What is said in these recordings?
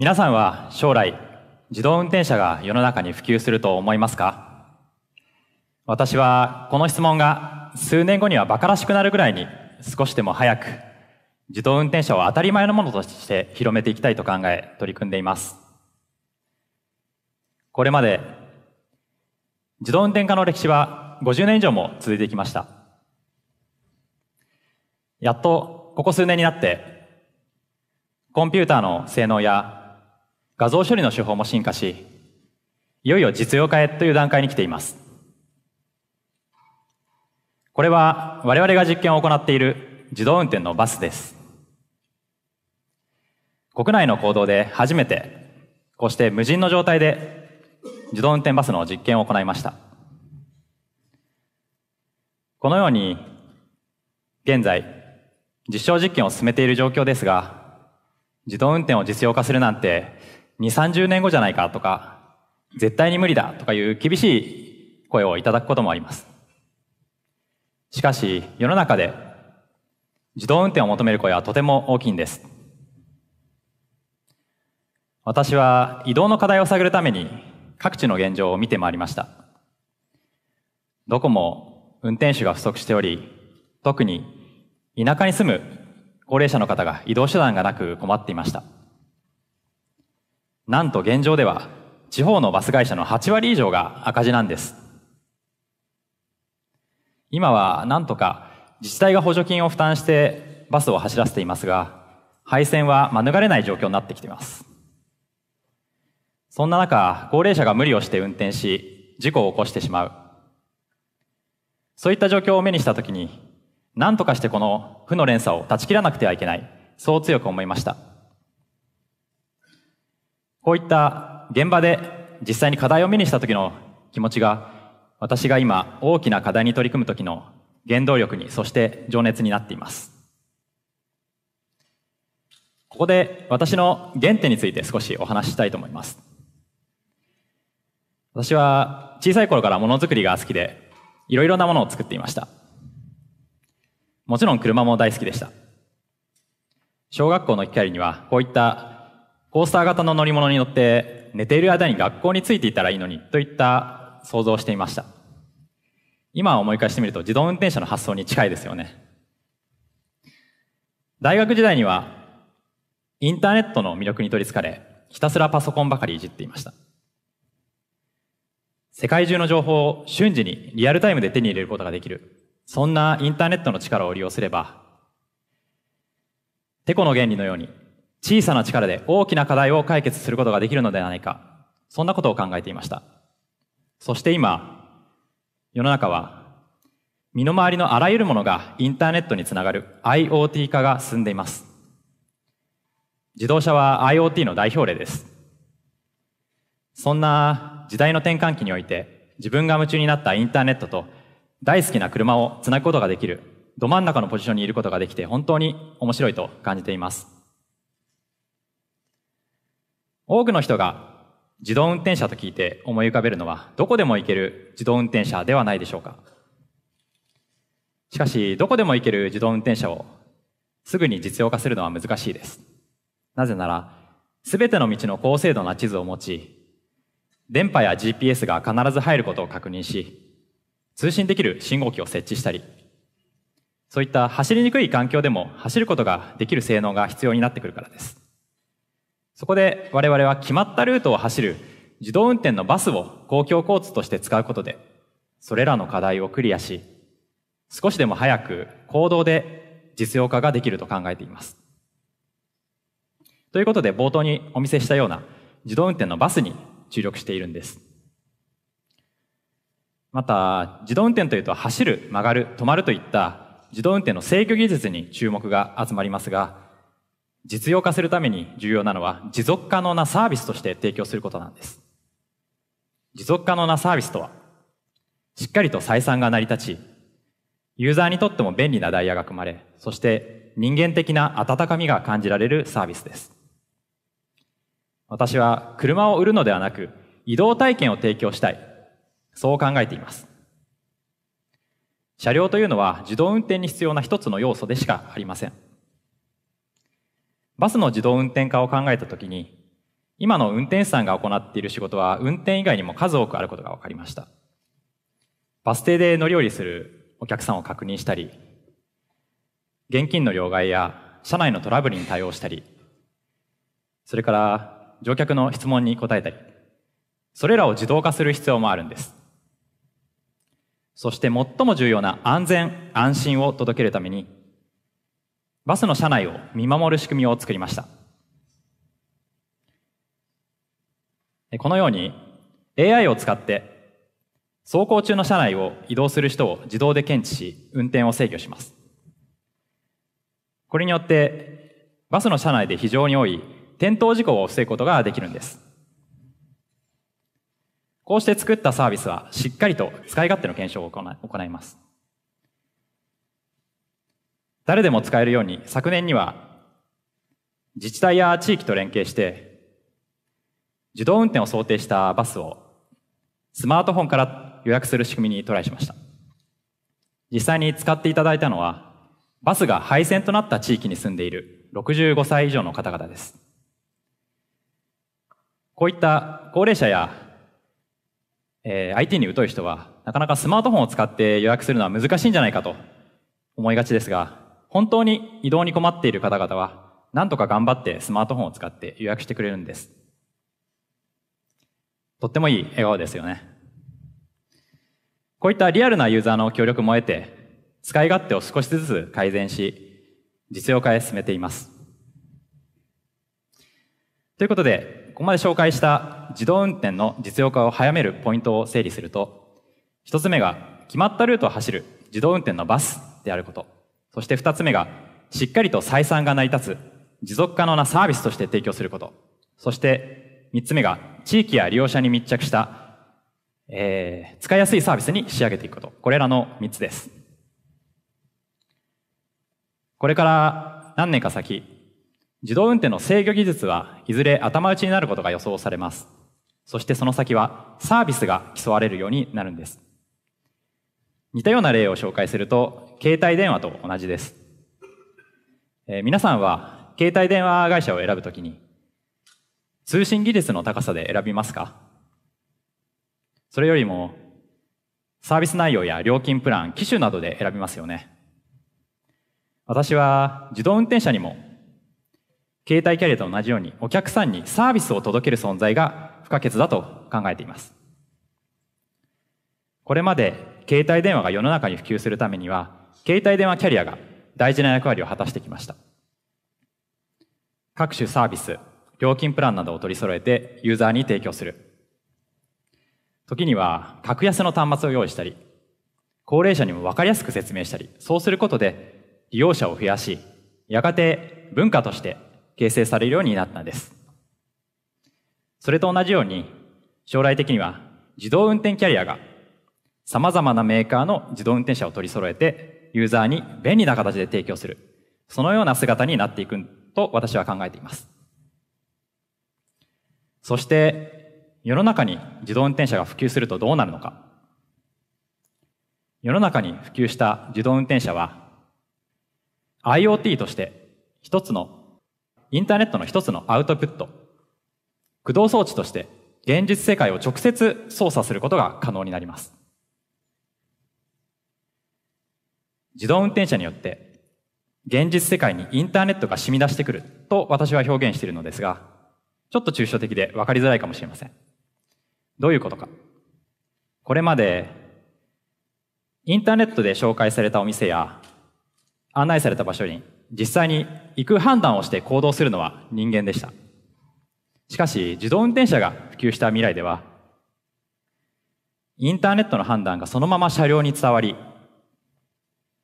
皆さんは将来自動運転車が世の中に普及すると思いますか？私はこの質問が数年後には馬鹿らしくなるぐらいに少しでも早く自動運転車を当たり前のものとして広めていきたいと考え取り組んでいます。これまで自動運転化の歴史は50年以上も続いてきました。やっとここ数年になってコンピューターの性能や画像処理の手法も進化し、いよいよ実用化へという段階に来ています。これは我々が実験を行っている自動運転のバスです。国内の行動で初めてこうして無人の状態で自動運転バスの実験を行いました。このように現在実証実験を進めている状況ですが自動運転を実用化するなんて2、30年後じゃないかとか絶対に無理だとかいう厳しい声をいただくこともあります。しかし世の中で自動運転を求める声はとても大きいんです。私は移動の課題を探るために各地の現状を見てまいりました。どこも運転手が不足しており、特に田舎に住む高齢者の方が移動手段がなく困っていました。なんと現状では地方のバス会社の8割以上が赤字なんです。今はなんとか自治体が補助金を負担してバスを走らせていますが、廃線は免れない状況になってきています。そんな中、高齢者が無理をして運転し、事故を起こしてしまう。そういった状況を目にしたときに、何とかしてこの負の連鎖を断ち切らなくてはいけない。そう強く思いました。こういった現場で実際に課題を目にした時の気持ちが、私が今大きな課題に取り組む時の原動力に、そして情熱になっています。ここで私の原点について少しお話ししたいと思います。私は小さい頃からものづくりが好きで、いろいろなものを作っていました。もちろん車も大好きでした。小学校の機会には、こういったコースター型の乗り物に乗って寝ている間に学校についていたらいいのにといった想像をしていました。今思い返してみると自動運転車の発想に近いですよね。大学時代にはインターネットの魅力に取りつかれ、ひたすらパソコンばかりいじっていました。世界中の情報を瞬時にリアルタイムで手に入れることができる。そんなインターネットの力を利用すれば、テコの原理のように小さな力で大きな課題を解決することができるのではないか。そんなことを考えていました。そして今、世の中は身の回りのあらゆるものがインターネットにつながる IoT 化が進んでいます。自動車は IoT の代表例です。そんな時代の転換期において自分が夢中になったインターネットと大好きな車をつなぐことができるど真ん中のポジションにいることができて本当に面白いと感じています。多くの人が自動運転車と聞いて思い浮かべるのはどこでも行ける自動運転車ではないでしょうか。しかし、どこでも行ける自動運転車をすぐに実用化するのは難しいです。なぜなら、すべての道の高精度な地図を持ち、電波や GPS が必ず入ることを確認し、通信できる信号機を設置したり、そういった走りにくい環境でも走ることができる性能が必要になってくるからです。そこで我々は決まったルートを走る自動運転のバスを公共交通として使うことで、それらの課題をクリアし、少しでも早く行動で実用化ができると考えています。ということで冒頭にお見せしたような自動運転のバスに注力しているんです。また、自動運転というと走る、曲がる、止まるといった自動運転の制御技術に注目が集まりますが、実用化するために重要なのは持続可能なサービスとして提供することなんです。持続可能なサービスとは、しっかりと採算が成り立ち、ユーザーにとっても便利なダイヤが組まれ、そして人間的な温かみが感じられるサービスです。私は車を売るのではなく移動体験を提供したい。そう考えています。車両というのは自動運転に必要な一つの要素でしかありません。バスの自動運転化を考えたときに、今の運転手さんが行っている仕事は運転以外にも数多くあることが分かりました。バス停で乗り降りするお客さんを確認したり、現金の両替や車内のトラブルに対応したり、それから乗客の質問に答えたり、それらを自動化する必要もあるんです。そして最も重要な安全安心を届けるためにバスの車内を見守る仕組みを作りました。このように AI を使って走行中の車内を移動する人を自動で検知し運転を制御します。これによってバスの車内で非常に多い転倒事故を防ぐことができるんです。こうして作ったサービスはしっかりと使い勝手の検証を行います。誰でも使えるように昨年には自治体や地域と連携して自動運転を想定したバスをスマートフォンから予約する仕組みにトライしました。実際に使っていただいたのはバスが廃線となった地域に住んでいる65歳以上の方々です。こういった高齢者やえー、IT に疎い人はなかなかスマートフォンを使って予約するのは難しいんじゃないかと思いがちですが、本当に移動に困っている方々は、なんとか頑張ってスマートフォンを使って予約してくれるんです。とってもいい笑顔ですよね。こういったリアルなユーザーの協力も得て、使い勝手を少しずつ改善し、実用化へ進めています。ということで、ここまで紹介した自動運転の実用化を早めるポイントを整理すると、一つ目が決まったルートを走る自動運転のバスであること。そして二つ目がしっかりと採算が成り立つ持続可能なサービスとして提供すること。そして三つ目が地域や利用者に密着した、えー、使いやすいサービスに仕上げていくこと。これらの三つです。これから何年か先、自動運転の制御技術はいずれ頭打ちになることが予想されます。そしてその先はサービスが競われるようになるんです。似たような例を紹介すると、携帯電話と同じです。えー、皆さんは携帯電話会社を選ぶときに、通信技術の高さで選びますか？それよりも、サービス内容や料金プラン、機種などで選びますよね。私は自動運転車にも携帯キャリアと同じようにお客さんにサービスを届ける存在が不可欠だと考えています。これまで携帯電話が世の中に普及するためには、携帯電話キャリアが大事な役割を果たしてきました。各種サービス、料金プランなどを取り揃えてユーザーに提供する。時には格安の端末を用意したり、高齢者にも分かりやすく説明したり、そうすることで利用者を増やし、やがて文化として形成されるようになったんです。それと同じように、将来的には自動運転キャリアが様々なメーカーの自動運転車を取り揃えて、ユーザーに便利な形で提供する。そのような姿になっていくと私は考えています。そして、世の中に自動運転車が普及するとどうなるのか。世の中に普及した自動運転車は、IoT として一つのインターネットの一つのアウトプット、駆動装置として現実世界を直接操作することが可能になります。自動運転車によって現実世界にインターネットが染み出してくると私は表現しているのですが、ちょっと抽象的で分かりづらいかもしれません。どういうことか。これまでインターネットで紹介されたお店や案内された場所に実際に行く判断をして行動するのは人間でした。しかし、自動運転車が普及した未来では、インターネットの判断がそのまま車両に伝わり、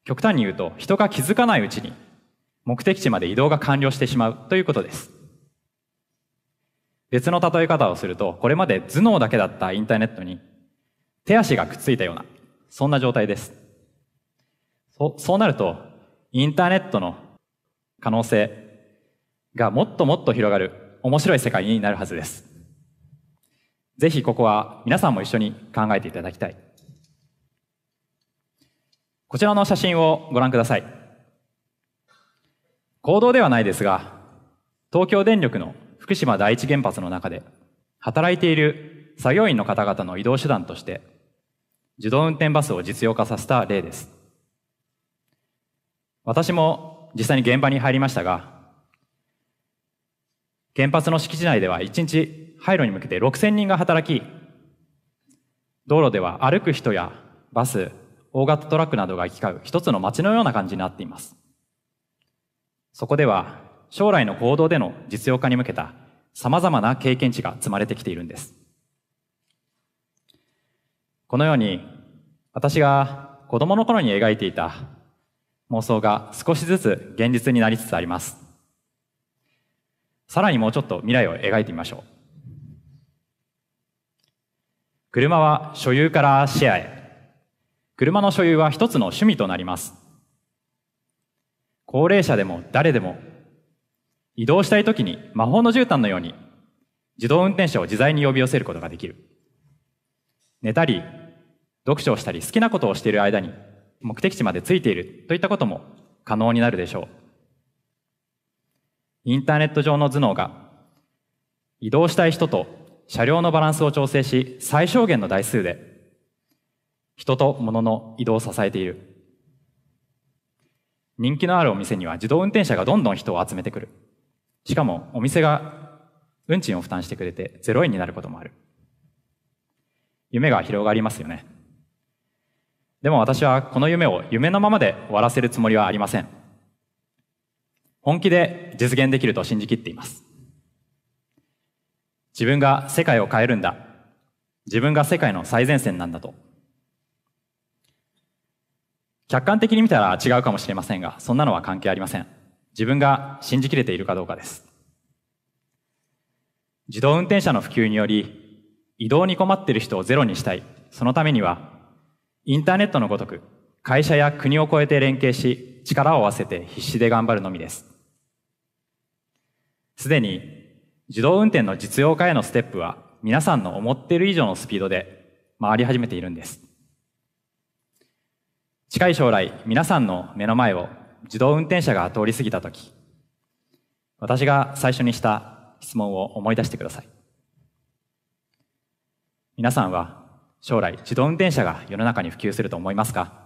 極端に言うと人が気づかないうちに目的地まで移動が完了してしまうということです。別の例え方をすると、これまで頭脳だけだったインターネットに手足がくっついたような、そんな状態です。そそうなると、インターネットの可能性がもっともっと広がる面白い世界になるはずです。ぜひここは皆さんも一緒に考えていただきたい。こちらの写真をご覧ください。行動ではないですが、東京電力の福島第一原発の中で働いている作業員の方々の移動手段として自動運転バスを実用化させた例です。私も実際に現場に入りましたが、原発の敷地内では1日廃炉に向けて6000人が働き、道路では歩く人やバス、大型トラックなどが行き交う一つの街のような感じになっています。そこでは将来の行動での実用化に向けた様々な経験値が積まれてきているんです。このように私が子供の頃に描いていた妄想が少しずつ現実になりつつあります。さらにもうちょっと未来を描いてみましょう。車は所有からシェアへ。車の所有は一つの趣味となります。高齢者でも誰でも移動したい時に魔法の絨毯のように自動運転車を自在に呼び寄せることができる。寝たり、読書をしたり好きなことをしている間に目的地までついているといったことも可能になるでしょう。インターネット上の頭脳が移動したい人と車両のバランスを調整し最小限の台数で人と物の移動を支えている。人気のあるお店には自動運転車がどんどん人を集めてくる。しかもお店が運賃を負担してくれて0円になることもある。夢が広がりますよね。でも私はこの夢を夢のままで終わらせるつもりはありません。本気で実現できると信じきっています。自分が世界を変えるんだ。自分が世界の最前線なんだと。客観的に見たら違うかもしれませんが、そんなのは関係ありません。自分が信じきれているかどうかです。自動運転車の普及により、移動に困っている人をゼロにしたい。そのためには、インターネットのごとく、会社や国を超えて連携し、力を合わせて必死で頑張るのみです。すでに、自動運転の実用化へのステップは、皆さんの思っている以上のスピードで回り始めているんです。近い将来、皆さんの目の前を自動運転車が通り過ぎたとき、私が最初にした質問を思い出してください。皆さんは将来自動運転車が世の中に普及すると思いますか？